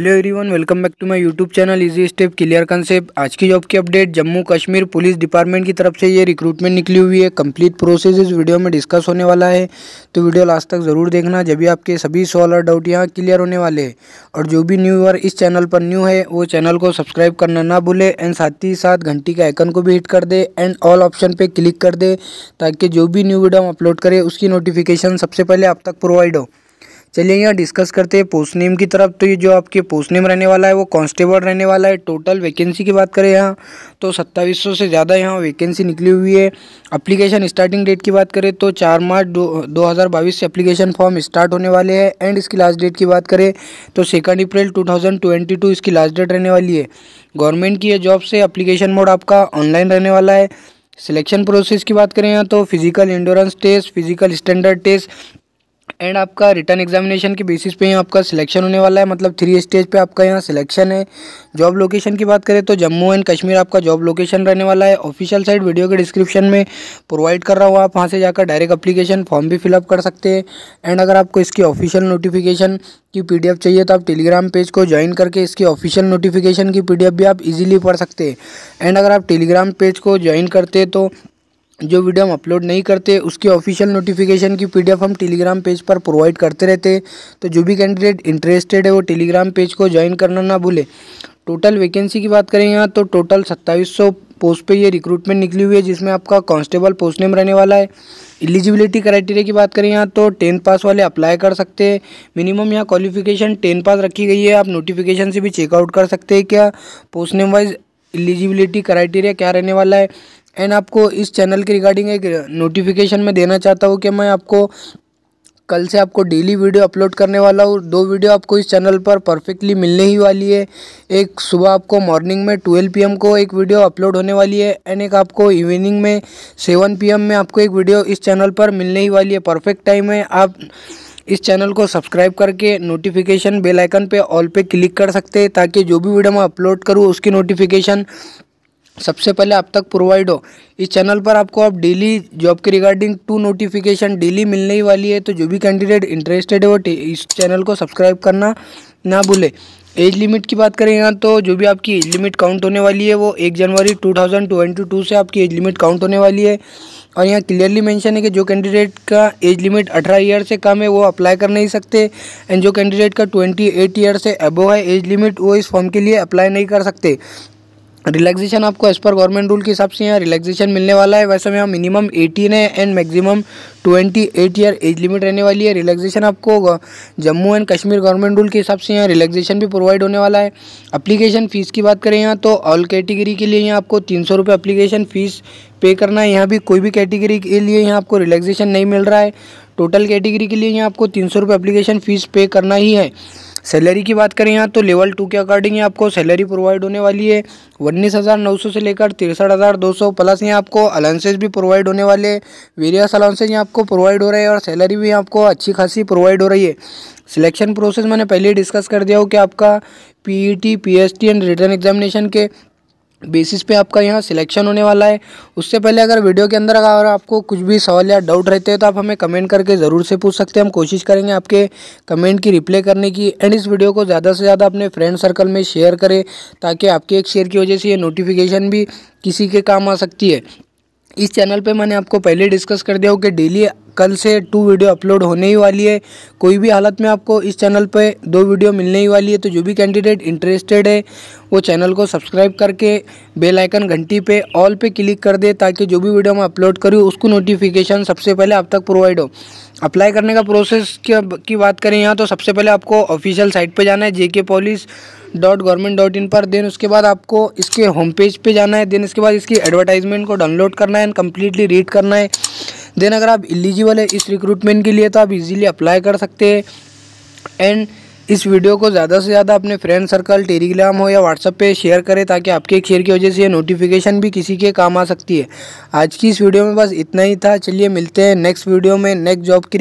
Hello everyone welcome back to my YouTube channel easy step clear concept आज की job की update Jammu Kashmir police department की तरफ़ से ये रिक्रूटमेंट निकली हुई है। कंप्लीट प्रोसेस इस वीडियो में डिस्कस होने वाला है। तो वीडियो लास्ट तक ज़रूर देखना, जब भी आपके सभी सवाल और डाउट यहाँ क्लियर होने वाले हैं। और जो भी न्यूअर इस चैनल पर न्यू है, वो चैनल को सब्सक्राइब करना ना भूले एंड साथ ही साथ घंटी के आइकन को भी हिट कर दे एंड ऑल ऑप्शन पर क्लिक कर दे, ताकि जो भी न्यू वीडियो हम अपलोड करें, उसकी नोटिफिकेशन सबसे पहले आप तक प्रोवाइड हो। चलिए यहाँ डिस्कस करते हैं पोस्ट नेम की तरफ़। तो ये जो आपके पोस्ट नेम रहने वाला है, वो कांस्टेबल रहने वाला है। टोटल वैकेंसी की बात करें यहाँ तो सत्ताईस से ज़्यादा यहाँ वैकेंसी निकली हुई है। अप्लीकेशन स्टार्टिंग डेट की बात करें तो चार मार्च दो हज़ार बाईस से अप्लीकेशन फॉर्म स्टार्ट होने वाले हैं। एंड इसकी लास्ट डेट की बात करें तो second April two thousand twenty two इसकी लास्ट डेट रहने वाली है। गवर्नमेंट की जॉब से अप्लीकेशन मोड आपका ऑनलाइन रहने वाला है। सिलेक्शन प्रोसेस की बात करें यहाँ तो physical endurance test physical standard test and आपका रिटर्न एग्जामिनेशन के बेसिस पे ही आपका सिलेक्शन होने वाला है। मतलब थ्री स्टेज पे आपका यहाँ सिलेक्शन है। जॉब लोकेशन की बात करें तो जम्मू एंड कश्मीर आपका जॉब लोकेशन रहने वाला है। ऑफिशियल साइट वीडियो के डिस्क्रिप्शन में प्रोवाइड कर रहा हूँ आप। वहाँ से जाकर डायरेक्ट अप्लीकेशन फॉर्म भी फिलअप कर सकते हैं। एंड अगर आपको इसकी ऑफिशियल नोटिफिकेशन की पीडीएफ चाहिए तो आप टेलीग्राम पेज को ज्वाइन करके इसकी ऑफिशियल नोटिफिकेशन की पीडीएफ भी आप इजीली पढ़ सकते हैं। एंड अगर आप टेलीग्राम पेज को ज्वाइन करते हैं तो जो वीडियो हम अपलोड नहीं करते, उसके ऑफिशियल नोटिफिकेशन की पीडीएफ हम टेलीग्राम पेज पर प्रोवाइड करते रहते हैं। तो जो भी कैंडिडेट इंटरेस्टेड है, वो टेलीग्राम पेज को ज्वाइन करना ना भूले। टोटल वैकेंसी की बात करें यहाँ तो टोटल सत्ताईस पोस्ट पे ये रिक्रूटमेंट निकली हुई है, जिसमें आपका कांस्टेबल पोस्ट नेम रहने वाला है। एलिजिबिलिटी क्राइटेरिया की बात करें यहाँ तो टेन पास वाले अप्लाई कर सकते हैं। मिनिमम यहाँ क्वालिफिकेशन टेन पास रखी गई है। आप नोटिफिकेशन से भी चेकआउट कर सकते हैं क्या? Post name wise eligibility criteria क्या रहने वाला है? एंड आपको इस चैनल के रिगार्डिंग एक नोटिफिकेशन में देना चाहता हूँ कि मैं आपको कल से आपको डेली वीडियो अपलोड करने वाला हूँ। दो वीडियो आपको इस चैनल पर परफेक्टली मिलने ही वाली है। एक सुबह आपको मॉर्निंग में ट्वेल्व पीएम को एक वीडियो अपलोड होने वाली है एंड एक आपको इवनिंग में सेवन पीएम में आपको एक वीडियो इस चैनल पर मिलने ही वाली है। परफेक्ट टाइम है। आप इस चैनल को सब्सक्राइब करके नोटिफिकेशन बेल आइकन पे ऑल पे क्लिक कर सकते हैं ताकि जो भी वीडियो मैं अपलोड करूँ, उसकी नोटिफिकेशन सबसे पहले आप तक प्रोवाइड हो। इस चैनल पर आपको आप डेली जॉब के रिगार्डिंग टू नोटिफिकेशन डेली मिलने ही वाली है तो जो भी कैंडिडेट इंटरेस्टेड है वो इस चैनल को सब्सक्राइब करना ना भूले। एज लिमिट की बात करें यहाँ तो जो भी आपकी एज लिमिट काउंट होने वाली है वो एक जनवरी 2022 से आपकी एज लिमिट काउंट होने वाली है। और यहाँ क्लियरली मेंशन है कि जो कैंडिडेट का एज लिमिट 18 ईयर से कम है, वो अप्लाई कर नहीं सकते। एंड जो कैंडिडेट का 28 ईयर से अबो है एज लिमिट वो इस फॉर्म के लिए अप्लाई नहीं कर सकते। रिलैक्सेशन आपको एज़ पर गवर्नमेंट रूल के हिसाब से यहाँ रिलैक्सेशन मिलने वाला है। वैसे में यहाँ मिनिमम 18 है and maximum 28 year age limit रहने वाली है। रिलैक्सेशन आपको, Jammu and Kashmir government rule के हिसाब से यहाँ रिलैक्सेशन भी प्रोवाइड होने वाला है। अप्लीकेशन फ़ीस की बात करें यहाँ तो ऑल कैटेगरी के लिए यहाँ आपको तीन सौ अप्लीकेशन फ़ीस पे करना है। यहाँ भी कोई भी कैटेगरी के लिए यहाँ आपको रिलैक्सेशन नहीं मिल रहा है। टोटल कैटेगरी के लिए यहाँ आपको तीन सौ अप्लीकेशन फ़ीस पे करना ही है। सैलरी की बात करें यहाँ तो लेवल टू के अकॉर्डिंग आपको सैलरी प्रोवाइड होने वाली है। उन्नीस हज़ार नौ सौ से लेकर तिरसठ हज़ार दो सौ प्लस यहाँ आपको अलाउंसेज भी प्रोवाइड होने वाले हैं। वेरियस अलाउंसेज यहाँ आपको प्रोवाइड हो रहे हैं और सैलरी भी आपको अच्छी खासी प्रोवाइड हो रही है। सिलेक्शन प्रोसेस मैंने पहले डिस्कस कर दिया हो कि आपका PET PST and written examination के बेसिस पे आपका यहाँ सिलेक्शन होने वाला है। उससे पहले अगर वीडियो के अंदर अगर आपको कुछ भी सवाल या डाउट रहते हैं तो आप हमें कमेंट करके ज़रूर से पूछ सकते हैं। हम कोशिश करेंगे आपके कमेंट की रिप्लाई करने की। एंड इस वीडियो को ज़्यादा से ज़्यादा अपने फ्रेंड सर्कल में शेयर करें, ताकि आपके एक शेयर की वजह से ये नोटिफिकेशन भी किसी के काम आ सकती है। इस चैनल पे मैंने आपको पहले डिस्कस कर दिया हो कि डेली कल से टू वीडियो अपलोड होने ही वाली है। कोई भी हालत में आपको इस चैनल पे दो वीडियो मिलने ही वाली है तो जो भी कैंडिडेट इंटरेस्टेड है, वो चैनल को सब्सक्राइब करके बेल आइकन घंटी पे ऑल पे क्लिक कर दे, ताकि जो भी वीडियो मैं अपलोड करूँ, उसको नोटिफिकेशन सबसे पहले आप तक प्रोवाइड हो। अप्लाई करने का प्रोसेस की बात करें यहाँ तो सबसे पहले आपको ऑफिशियल साइट पर जाना है J police dot government dot in पर। देन उसके बाद आपको इसके होम पेज पे जाना है देन इसके बाद इसकी एडवर्टाइजमेंट को डाउनलोड करना है एंड कम्प्लीटली रीड करना है। देन अगर आप एलिजिबल है इस रिक्रूटमेंट के लिए तो आप इजीली अप्लाई कर सकते हैं। एंड इस वीडियो को ज़्यादा से ज़्यादा अपने फ्रेंड सर्कल टेलीग्राम हो या व्हाट्सअप पे शेयर करें, ताकि आपके शेयर की वजह से ये नोटिफिकेशन भी किसी के काम आ सकती है। आज की इस वीडियो में बस इतना ही था। चलिए मिलते हैं नेक्स्ट वीडियो में नेक्स्ट जॉब की